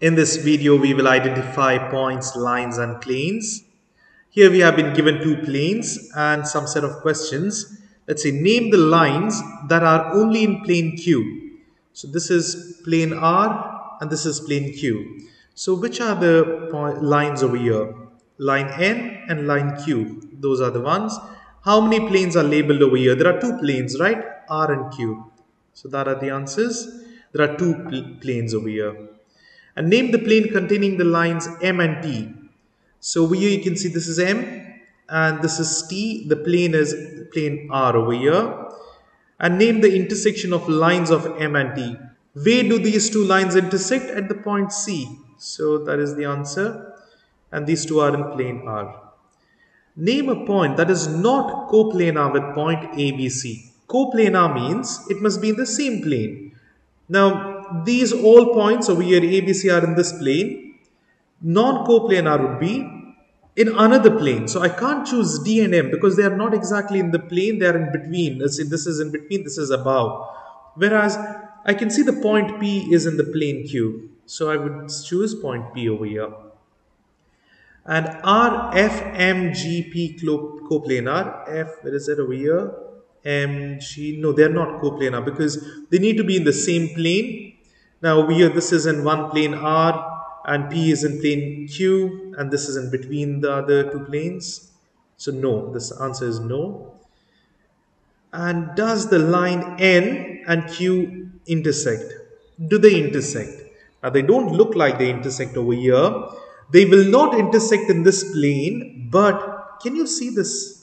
In this video, we will identify points, lines, and planes. Here we have been given two planes and some set of questions. Let's say name the lines that are only in plane Q. So this is plane R and this is plane Q. So which are the lines over here? Line N and line Q. Those are the ones. How many planes are labeled over here? There are two planes, right? R and Q. So that are the answers. There are two pl planes over here. And name the plane containing the lines M and T. So over here you can see this is M and this is T. The plane is plane R over here. And name the intersection of lines of M and T. Where do these two lines intersect? At the point C. So that is the answer. And these two are in plane R. Name a point that is not coplanar with point ABC. Coplanar means it must be in the same plane. Now, these all points over here, ABC are in this plane. Non-coplanar would be in another plane. So I can't choose D and M because they are not exactly in the plane, they are in between. Let's say this is in between, this is above. Whereas I can see the point P is in the plane Q. So I would choose point P over here. And R, F, M, G, P coplanar. F, where is it over here? M, G, no, they're not coplanar because they need to be in the same plane. Now over here, this is in one plane R and P is in plane Q and this is in between the other two planes. So no, this answer is no. And does the line N and Q intersect? Do they intersect? Now they don't look like they intersect over here. They will not intersect in this plane, but can you see this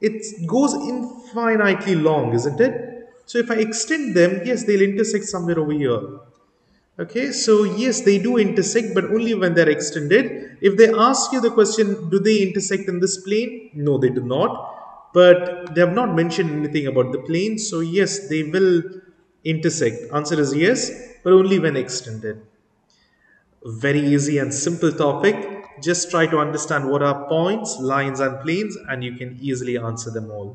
it goes infinitely long, isn't it? So if I extend them, yes, they'll intersect somewhere over here. Okay, so yes, they do intersect, but only when they're extended. If they ask you the question, do they intersect in this plane? No, they do not. But they have not mentioned anything about the plane. So yes, they will intersect. Answer is yes, but only when extended. Very easy and simple topic. Just try to understand what are points, lines and planes and you can easily answer them all.